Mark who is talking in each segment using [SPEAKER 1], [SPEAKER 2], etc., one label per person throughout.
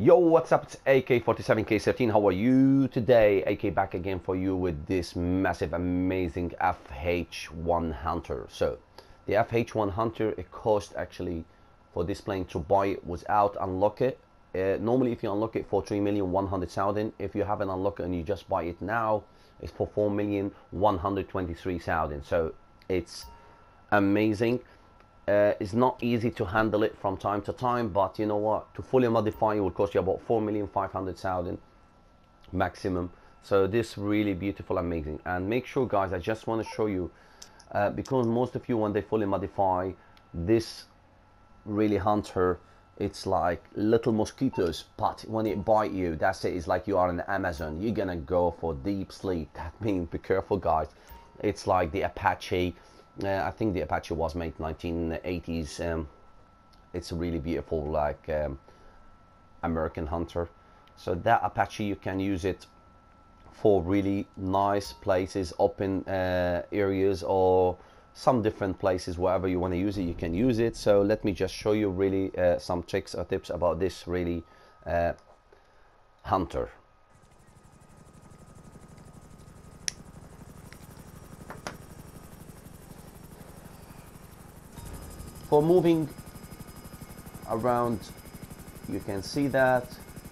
[SPEAKER 1] Yo, what's up? It's AK47K13. How are you today? AK back again for you with this massive, amazing FH1 Hunter. So, the FH1 Hunter, it cost actually for this plane to buy it was out, unlock it. Uh, normally, if you unlock it for 3,100,000, if you haven't unlocked it and you just buy it now, it's for 4,123,000. So, it's amazing uh, it's not easy to handle it from time to time, but you know what? To fully modify it will cost you about 4,500,000 maximum. So this really beautiful, amazing. And make sure guys, I just want to show you, uh, because most of you when they fully modify this really hunter, it's like little mosquitoes, but when it bite you, that's it. It's like you are in Amazon. You're gonna go for deep sleep. That means be careful guys. It's like the Apache uh, I think the Apache was made 1980s. Um, it's a really beautiful like um, American hunter. So that Apache you can use it for really nice places, open uh, areas or some different places wherever you want to use it you can use it so let me just show you really uh, some tricks or tips about this really uh, hunter for moving around you can see that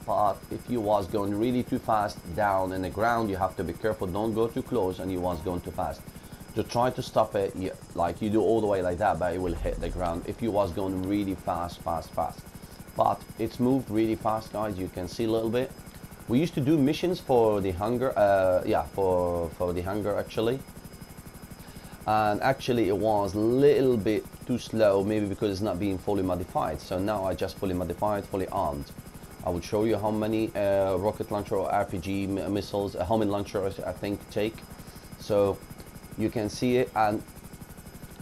[SPEAKER 1] but if you was going really too fast down in the ground you have to be careful. Don't go too close and you was going too fast. To try to stop it you, like you do all the way like that but it will hit the ground if you was going really fast fast fast. But it's moved really fast guys. You can see a little bit. We used to do missions for the hunter uh, yeah for for the hunter actually and actually it was a little bit too slow maybe because it's not being fully modified. So now I just fully modified fully armed. I will show you how many uh, rocket launcher or RPG missiles a homing launcher I think take. So you can see it and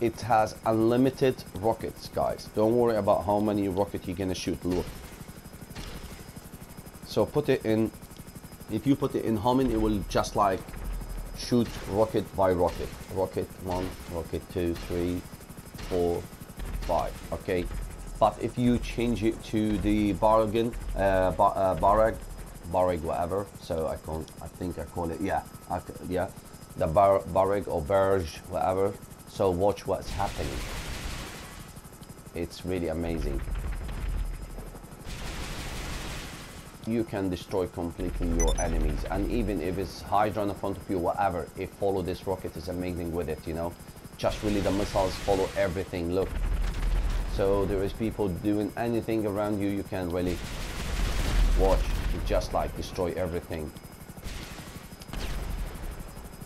[SPEAKER 1] it has unlimited rockets guys. Don't worry about how many rockets you're gonna shoot look. So put it in if you put it in homing it will just like shoot rocket by rocket. Rocket one, rocket two, three, four, five. Okay, but if you change it to the bargain, uh, bar, uh, barrag, barrag, whatever. So I can I think I call it, yeah, I, yeah, the bar, barrag or barrage, whatever. So watch what's happening. It's really amazing. You can destroy completely your enemies. And even if it's hydra in front of you whatever if follow this rocket is amazing with it you know? Just really the missiles follow everything look. So there is people doing anything around you you can really watch. It just like destroy everything.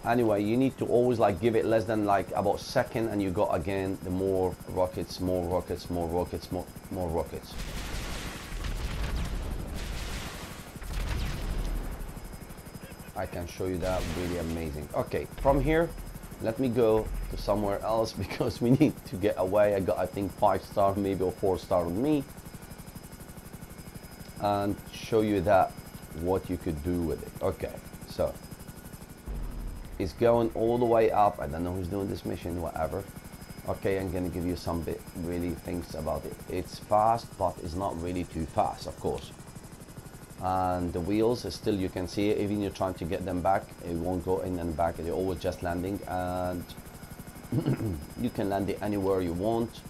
[SPEAKER 1] Anyway you need to always like give it less than like about second and you got again. The more rockets more rockets more rockets more more rockets I can show you that really amazing. Okay from here let me go to somewhere else because we need to get away. I got I think five star maybe or four star on me. And show you that what you could do with it. Okay so it's going all the way up. I don't know who's doing this mission whatever. Okay I'm gonna give you some bit really things about it. It's fast but it's not really too fast of course and the wheels still you can see even you're trying to get them back it won't go in and back. They're always just landing. And you can land it anywhere you want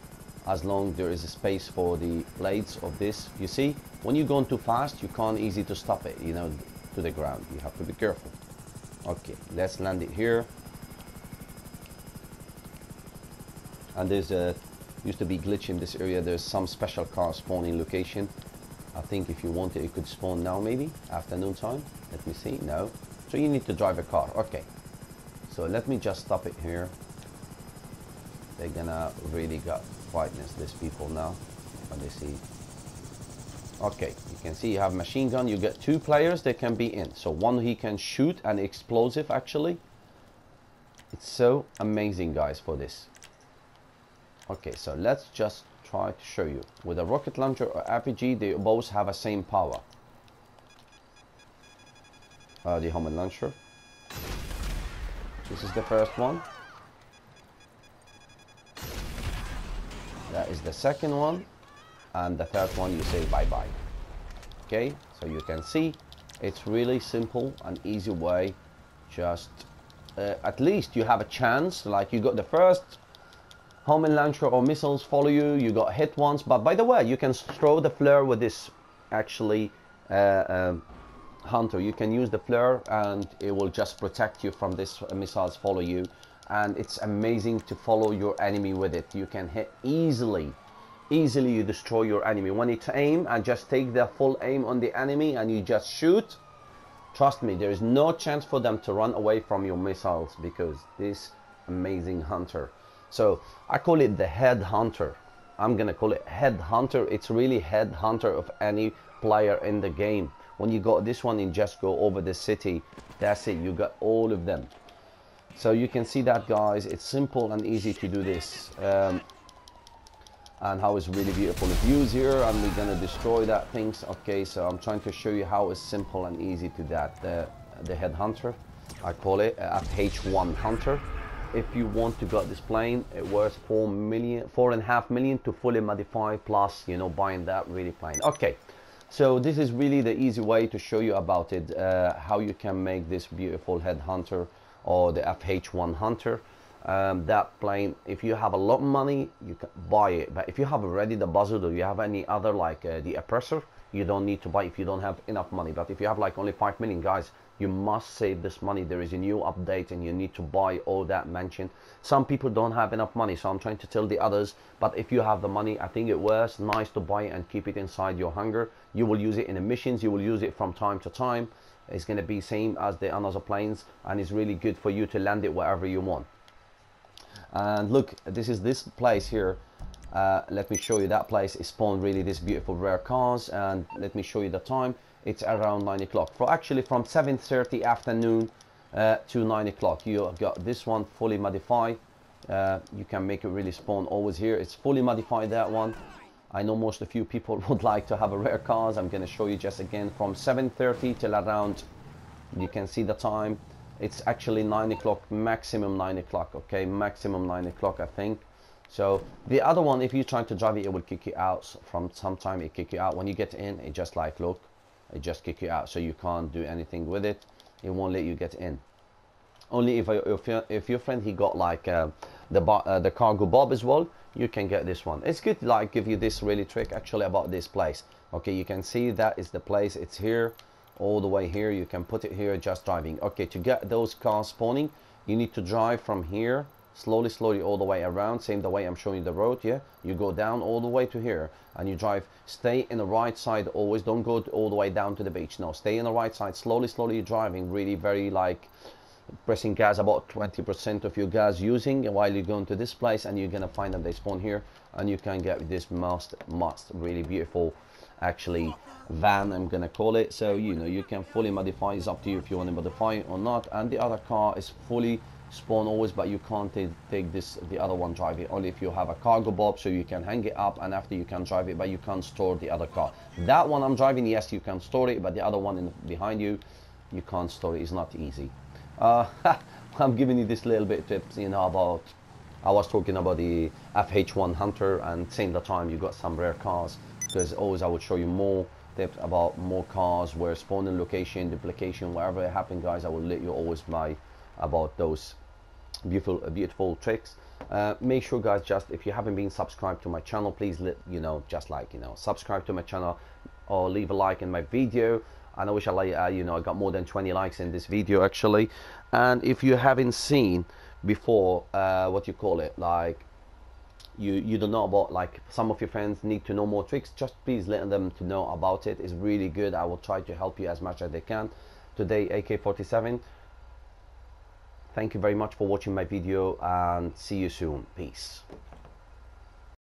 [SPEAKER 1] as long there is a space for the blades of this. You see when you're going too fast you can't easy to stop it you know to the ground. You have to be careful. Okay let's land it here. And there's a used to be glitch in this area. There's some special car spawning location I think if you want it, it could spawn now maybe, afternoon time. Let me see, no. So you need to drive a car, okay. So let me just stop it here. They're gonna really got brightness, these people now, when they see. Okay, you can see you have machine gun, you get two players, they can be in. So one he can shoot an explosive actually. It's so amazing guys for this. Okay, so let's just try to show you. With a rocket launcher or RPG, they both have the same power. Uh, the homing launcher. This is the first one. That is the second one. And the third one, you say bye-bye. okay so you can see it's really simple and easy way just uh, at least you have a chance like you got the first homing launcher or missiles follow you. You got hit once but by the way you can throw the flare with this actually uh, um, hunter. You can use the flare and it will just protect you from this missiles follow you. And it's amazing to follow your enemy with it. You can hit easily easily you destroy your enemy. When it's aim and just take the full aim on the enemy and you just shoot trust me there is no chance for them to run away from your missiles because this amazing hunter so I call it the head hunter I'm gonna call it head hunter it's really head hunter of any player in the game. When you got this one in just go over the city. That's it. You got all of them. So you can see that guys. It's simple and easy to do this. Um, and how it's really beautiful. Views here and we're gonna destroy that things. Okay so I'm trying to show you how it's simple and easy to that. The the headhunter I call it a H1 hunter if you want to get this plane it worth four million four and a half million to fully modify plus you know buying that really plane. Okay so this is really the easy way to show you about it uh, how you can make this beautiful headhunter or the FH1 hunter. Um, that plane if you have a lot of money you can buy it. But if you have already the buzzard or you have any other like uh, the oppressor you don't need to buy if you don't have enough money. But if you have like only 5 million guys you must save this money. There is a new update and you need to buy all that mentioned some people don't have enough money so i'm trying to tell the others but if you have the money i think it was nice to buy and keep it inside your hangar you will use it in emissions. You will use it from time to time. It's going to be same as the another planes and it's really good for you to land it wherever you want. And look this is this place here. Uh, let me show you that place. It spawned really this beautiful rare cars and let me show you the time it's around 9 o'clock. For actually from 7:30 afternoon uh, to 9 o'clock. You got this one fully modified. Uh, you can make it really spawn always here. It's fully modified that one. I know most of you people would like to have a rare cars. I'm gonna show you just again from 7:30 till around you can see the time. It's actually 9 o'clock maximum 9 o'clock okay? Maximum 9 o'clock I think. So the other one if you try to drive it it will kick you out. From some time it kick you out. When you get in it just like look it just kick you out so you can't do anything with it. It won't let you get in. Only if, if, your, if your friend he got like uh, the uh, the Cargobob as well you can get this one. It's good like give you this really trick actually about this place. Okay you can see that is the place. It's here all the way here. You can put it here just driving. Okay to get those cars spawning you need to drive from here slowly slowly all the way around. Same the way I'm showing you the road yeah? You go down all the way to here and you drive stay in the right side always. Don't go all the way down to the beach. No stay in the right side. Slowly slowly driving really very like pressing gas about 20% of your gas using while you're going to this place and you're gonna find that they spawn here and you can get this must must really beautiful actually van I'm gonna call it. So you know you can fully modify. It's up to you if you want to modify or not. And the other car is fully spawn always but you can't take this the other one drive it. Only if you have a Cargobob so you can hang it up and after you can drive it but you can't store the other car. That one I'm driving yes you can store it but the other one in behind you you can't store it. It's not easy. Uh, I'm giving you this little bit tips you know about I was talking about the FH1 Hunter and same the time you got some rare cars because always I would show you more tips about more cars where spawning location duplication wherever it happened guys I will let you always buy about those beautiful beautiful tricks. Uh, make sure guys just if you haven't been subscribed to my channel please let you know just like you know subscribe to my channel or leave a like in my video. And I wish I like uh, you know I got more than 20 likes in this video actually. And if you haven't seen before uh, what you call it like you you don't know about like some of your friends need to know more tricks just please let them to know about it. It's really good. I will try to help you as much as I can. Today AK-47 thank you very much for watching my video and see you soon. Peace